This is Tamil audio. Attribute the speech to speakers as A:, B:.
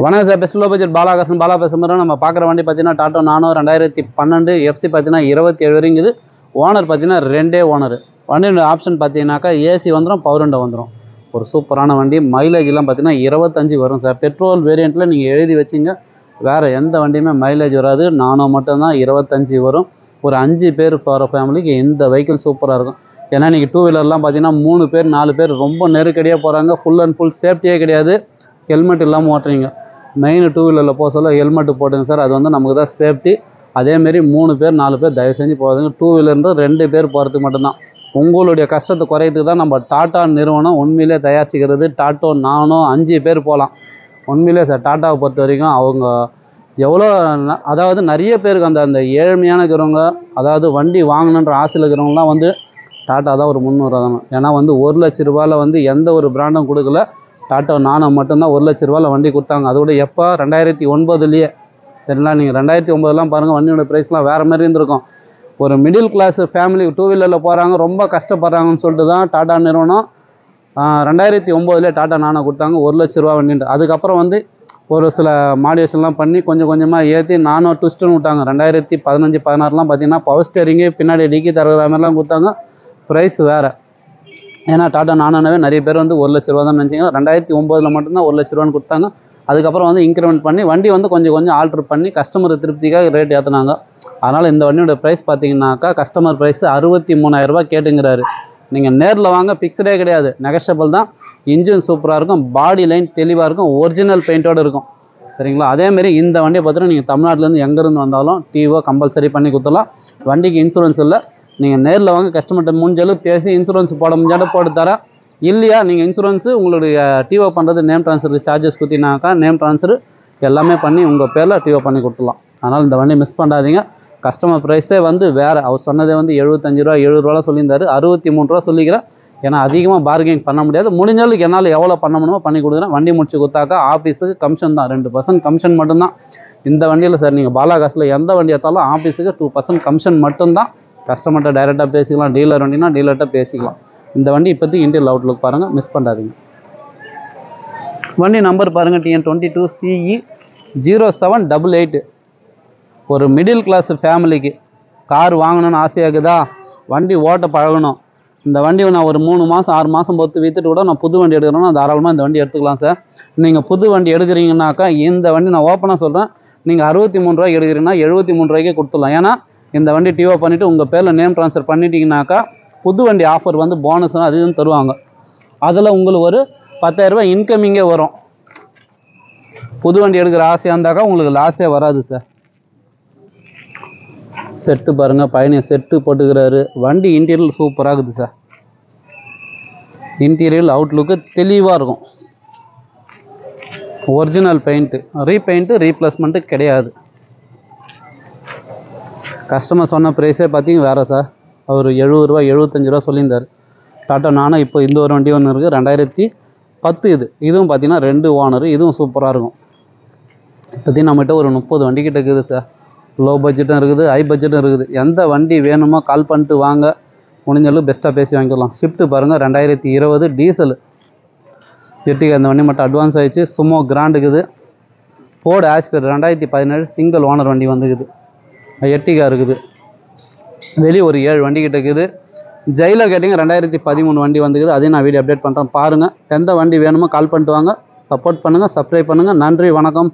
A: வணக்கம் sir. Best low budget பாலாகர்ஷன் Bala பேசுகிறோம் நம்ம பார்க்குற வண்டி பார்த்தீங்கன்னா டாட்டோ நானோ ரெண்டாயிரத்தி பன்னெண்டு எஃப்சி பார்த்தீங்கன்னா இருபத்தி ஏழு வரைங்குது ஓனர் பார்த்தீங்கன்னா ரெண்டே ஓனர் வண்டியோட ஆப்ஷன் பார்த்தீங்கன்னாக்கா ஏசி வந்துடும் பவர் வந்துடும் ஒரு சூப்பரான வண்டி. மைலேஜ்லாம் பார்த்தீங்கன்னா இருபத்தஞ்சி வரும் சார். பெட்ரோல் வேரியண்ட்டில் நீங்கள் எழுதி வச்சிங்க. வேறு எந்த வண்டியுமே மைலேஜ் வராது. நானோ மட்டும்தான் இருபத்தஞ்சி வரும். ஒரு அஞ்சு பேர் போகிற ஃபேமிலிக்கு இந்த வெஹிக்கிள் சூப்பராக இருக்கும். ஏன்னா இன்றைக்கி டூ வீலர்லாம் பார்த்தீங்கன்னா மூணு பேர் நாலு பேர் ரொம்ப நெருக்கடியாக போகிறாங்க ஃபுல் அண்ட் ஃபுல் சேஃப்டியே கிடையாது. ஹெல்மெட் இல்லாமல் ஓட்டுறீங்க. மெயின் டூ வீலரில் போக சொல்ல ஹெல்மெட்டு போட்டுங்க சார் அது வந்து நமக்கு தான் சேஃப்டி அதேமாரி மூணு பேர் நாலு பேர் தயவு செஞ்சு போகாதுங்க. டூ வீலர்ன்றது ரெண்டு பேர் போகிறதுக்கு மட்டும்தான். உங்களுடைய கஷ்டத்தை குறையத்துக்கு தான் நம்ம டாட்டா நிறுவனம் உண்மையிலே தயாரிச்சுக்கிறது. டாட்டோ நானும் அஞ்சு பேர் போகலாம். உண்மையிலே சார் டாட்டாவை பொறுத்த வரைக்கும் அவங்க எவ்வளோ ந- அதாவது நிறைய பேருக்கு அந்த அந்த ஏழ்மையான இருக்கிறவங்க அதாவது வண்டி வாங்கணுன்ற ஆசையில் இருக்கிறவங்கலாம் வந்து டாட்டா தான் ஒரு முன்னுதாரணம். ஏன்னா வந்து ஒரு லட்ச ரூபாயில் வந்து எந்த ஒரு பிராண்டும் கொடுக்கல. டாட்டா நானோ மட்டும்தான் ஒரு லட்ச ரூபாயில் வண்டி கொடுத்தாங்க. அதோட எப்போ? ரெண்டாயிரத்தி ஒன்பதுலேயே. சரிங்களா? நீங்கள் ரெண்டாயிரத்தி ஒம்பதுலாம் பாருங்கள் வண்டியோட ப்ரைஸ்லாம் வேறு மாதிரி இருந்திருக்கும். ஒரு மிடில் கிளாஸ் ஃபேமிலி டூ வீலரில் போகிறாங்க ரொம்ப கஷ்டப்படுறாங்கன்னு சொல்லிட்டு தான் டாடா நிறுவனம் ரெண்டாயிரத்தி ஒம்போதுலேயே டாடா நானோ கொடுத்தாங்க ஒரு லட்ச ரூபா வண்டின்ட்டு. அதுக்கப்புறம் வந்து ஒரு சில மாடிவேஷன்லாம் பண்ணி கொஞ்சம் கொஞ்சமாக ஏற்றி நானோ ட்விஸ்ட்டுன்னு விட்டாங்க. ரெண்டாயிரத்தி பதினஞ்சு பதினாறுலாம் பார்த்தீங்கன்னா பவர் ஸ்டேரிங்கு பின்னாடி டிக்கி தரகிற மாதிரிலாம் கொடுத்தாங்க. ப்ரைஸ் வேறு. ஏன்னா டாடா நானோவே நிறைய பேர் வந்து ஒரு லட்ச ரூபா தான் நினச்சிங்க. ரெண்டாயிரத்தி ஒம்போதில் மட்டும்தான் ஒரு லட்ச ரூபான்னு கொடுத்தாங்க. அதுக்கப்புறம் வந்து இன்க்ரிமெண்ட் பண்ணி வண்டி வந்து கொஞ்சம் கொஞ்சம் ஆல்ட்ரு பண்ணி கஸ்டமர் திருப்திக்காக ரேட் ஏற்றுனாங்க அதனால் இந்த வண்டியோட ப்ரைஸ் பார்த்தீங்கன்னாக்கா கஸ்டமர் ப்ரைஸ் அறுபத்தி மூணாயிரரூபா கேட்டுங்கிறாரு. நீங்கள் நேரில் வாங்க ஃபிக்ஸ்டே கிடையாது. நெகஷபிள் தான். இன்ஜின் சூப்பராக இருக்கும். பாடி லைன் தெளிவாக இருக்கும். ஒரிஜினல் பெயிண்டோடு இருக்கும். சரிங்களா? அதேமாரி இந்த வண்டியை பார்த்தீங்கன்னா நீங்கள் தமிழ்நாட்டிலேருந்து எங்கேருந்து வந்தாலும் டிஓ கம்பல்சரி பண்ணி கொடுத்துடலாம். வண்டிக்கு இன்சூரன்ஸ் இல்லை. நீங்கள் நேரில் வாங்க கஸ்டமர்கிட்ட முடிஞ்சளவு பேசி இன்சூரன்ஸ் போட முடிஞ்சாலும் போட்டு தரேன். இல்லையா நீங்கள் இன்சூரன்ஸு உங்களுடைய டிஓ பண்ணுறது நேம் ட்ரான்ஸ்ஃபருக்கு சார்ஜஸ் குத்தினாக்கா நேம் ட்ரான்ஸ்ஃபர் எல்லாமே பண்ணி உங்கள் பேரில் டிஓ பண்ணி கொடுத்துலாம் அதனால் இந்த வண்டி மிஸ் பண்ணாதீங்க. கஸ்டமர் ப்ரைஸே வந்து வேறு. அவர் சொன்னதே வந்து எழுபத்தஞ்சு ரூபா எழுபது ரூபா சொல்லியிருந்தாரு. அறுபத்தி மூணு ரூபா சொல்லிக்கிறேன். ஏன்னா அதிகமாக பார்கெனிங் பண்ண முடியாது. முடிஞ்ச அளவுக்கு என்னால் எவ்வளோ பண்ண முடியுமோ பண்ணி கொடுக்குறேன். வண்டி முடிச்சு கொடுத்தாக்கா ஆஃபீஸுக்கு கமிஷன் தான். ரெண்டு பர்சன்ட் கமிஷன் மட்டும்தான். இந்த வண்டியில் சார் நீங்கள் பாலாகாசில் எந்த வண்டி எடுத்தாலும் ஆஃபீஸுக்கு டூ பர்சன்ட் கமிஷன் மட்டும்தான். கஸ்டமர்கிட்ட டைரெக்டாக பேசிக்கலாம் டீலர் வண்டினா டீலர்கிட்ட பேசிக்கலாம். இந்த வண்டி இப்போதைக்கு இன்டீரியல் அவுட்லுக் பாருங்கள் மிஸ் பண்ணாதீங்க. வண்டி நம்பர் பாருங்கள் TN twenty two CE zero seven double eight ஒரு மிடில் கிளாஸ் ஃபேமிலிக்கு கார் வாங்கணும்னு ஆசையாக இருக்குதா? வண்டி ஓட்ட பழகணும். இந்த வண்டியை நான் ஒரு மூணு மாதம் ஆறு மாதம் பொறுத்து விற்றுட்டு கூட நான் புது வண்டி எடுக்கிறேன்னா தாராளமாக இந்த வண்டி எடுத்துக்கலாம் சார் நீங்கள் புது வண்டி எடுக்கிறீங்கனாக்கா இந்த வண்டி நான் ஓப்பனாக சொல்கிறேன் நீங்கள் அறுபத்தி மூணு ரூபாய்க்கு எடுக்கிறீங்கன்னா எழுபத்தி மூணு ரூபாய்க்கே கொடுத்துடலாம். ஏன்னா இந்த வண்டி டிஓ பண்ணிவிட்டு உங்கள் பேரில் நேம் ட்ரான்ஸ்ஃபர் பண்ணிட்டீங்கனாக்கா புது வண்டி ஆஃபர் வந்து போனஸ்லாம் அது இதுன்னு தருவாங்க. அதில் உங்களுக்கு ஒரு பத்தாயிரரூபா இன்கமிங்கே வரும். புது வண்டி எடுக்கிற ஆசையாக இருந்தாக்கா உங்களுக்கு லாஸே வராது சார் செட்டு பாருங்கள் பையனை செட்டு போட்டுக்கிறாரு. வண்டி இன்டீரியல் சூப்பராக இருக்குது சார் இன்டீரியல் அவுட்லுக்கு தெளிவாக இருக்கும். ஒரிஜினல் பெயிண்ட்டு ரீபெயிண்ட்டு ரீப்ளேஸ்மெண்ட்டு கிடையாது. கஸ்டமர் சொன்ன ப்ரைஸே பார்த்தீங்க வேறு சார் அவர் எழுபது ரூபா எழுபத்தஞ்சு ரூபா சொல்லியிருந்தார். டாட்டா நானும் இப்போ இந்த ஒரு வண்டி ஒன்று இருக்குது ரெண்டாயிரத்தி பத்து இது. இதுவும் பார்த்தீங்கன்னா ரெண்டு ஓனர். இதுவும் சூப்பராக இருக்கும். இப்போதையும் நம்மகிட்ட ஒரு முப்பது வண்டிக்கிட்ட இருக்குது சார் லோ பட்ஜெட்டும் இருக்குது ஹை பட்ஜெட்டும் இருக்குது. எந்த வண்டி வேணுமோ கால் பண்ணிட்டு வாங்க. முடிஞ்சளவு பெஸ்ட்டாக பேசி வாங்கிக்கலாம் ஷிஃப்ட்டு பாருங்கள் ரெண்டாயிரத்தி இருபது டீசல் எட்டுக்கு அந்த வண்டி மட்டும் அட்வான்ஸ் ஆகிடுச்சு சுமோ கிராண்டுக்குது ஃபோர்டு ரெண்டாயிரத்தி பதினேழு சிங்கிள் ஓனர் வண்டி வந்துக்குது. எர்டிகா இருக்குது. வெளியே ஒரு ஏழு வண்டி கிட்ட இருக்குது. ஜெயிலில் கேட்டிங்க ரெண்டாயிரத்தி பதிமூணு வண்டி வந்துக்குது. அதையும் நான் வீடியோ அப்டேட் பண்ணுறேன் பாருங்கள் எந்த வண்டி வேணுமோ கால் பண்ணிட்டு வாங்க. சப்போர்ட் பண்ணுங்கள் சப்ஸ்கிரைப் பண்ணுங்கள் நன்றி வணக்கம்.